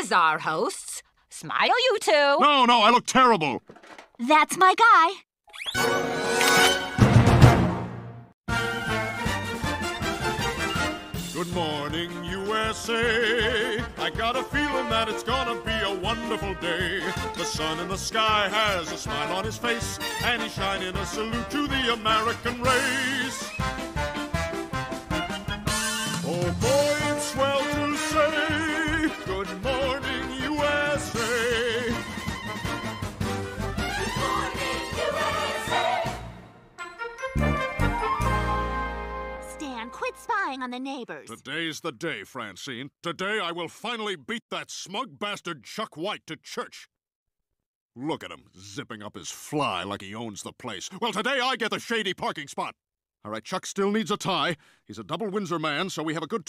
is our hosts. Smile, you two. No, no, I look terrible. That's my guy. Good morning, USA. I got a feeling that it's gonna be a wonderful day. The sun in the sky has a smile on his face, and he's shining a salute to the American race. Oh boy, Stan, quit spying on the neighbors. Today's the day, Francine. Today I will finally beat that smug bastard Chuck White to church. Look at him, zipping up his fly like he owns the place. Well, today I get the shady parking spot. All right, Chuck still needs a tie. He's a double Windsor man, so we have a good.